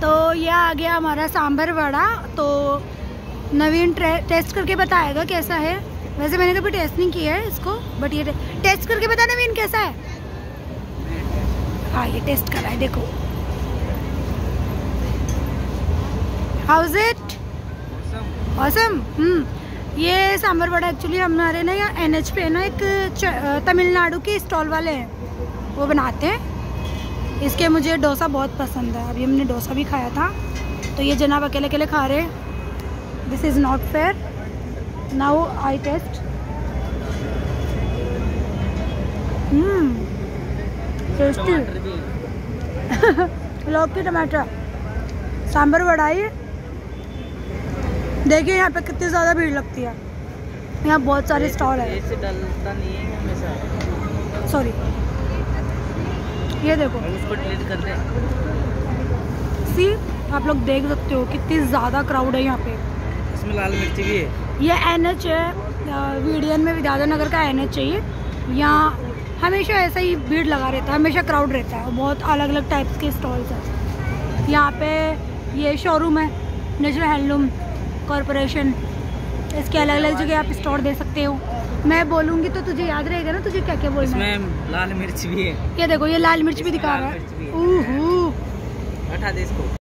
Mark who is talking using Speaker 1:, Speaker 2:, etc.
Speaker 1: तो ये आ गया हमारा सांभर वड़ा। तो नवीन टेस्ट करके बताएगा कैसा है। वैसे मैंने कभी टेस्ट नहीं किया है इसको बट ये टेस्ट करके बता नवीन कैसा है। हाँ ये टेस्ट करा है, देखो। हाउस इट ऑसम ये सांभर वड़ा एक्चुअली हमारे ना यहाँ एन एच पे ना, एक तमिलनाडु के स्टॉल वाले हैं। वो बनाते हैं। इसके मुझे डोसा बहुत पसंद है। अभी हमने डोसा भी खाया था। तो ये जनाब अकेले अकेले खा रहे this is not fair now I taste tasty लौकी टमाटर। सांभर वड़ाई। देखिए यहाँ पे कितनी ज़्यादा भीड़ लगती है। यहाँ बहुत सारे स्टॉल है। सॉरी ये देखो।
Speaker 2: उसको डिलीट कर दे।
Speaker 1: सी आप लोग देख सकते हो कितनी ज़्यादा क्राउड है यहाँ पे।
Speaker 2: इसमें लाल मिर्ची भी है।
Speaker 1: ये एन एच है वीडियन में विद्याधर नगर का एन एच है ये। यहाँ हमेशा ऐसा ही भीड़ लगा रहता है हमेशा क्राउड रहता है। बहुत अलग अलग टाइप्स के स्टॉल्स हैं। यहाँ पे ये शोरूम है नेचुरल हैंडलूम कॉरपोरेशन इसके अलग अलग जगह आप स्टोर दे सकते हो। मैं बोलूँगी तो तुझे याद रहेगा ना तुझे क्या क्या बोलना
Speaker 2: इसमें लाल मिर्च भी है।
Speaker 1: ये देखो ये लाल मिर्च भी दिखा रहा है।
Speaker 2: है। हटा दे इसको।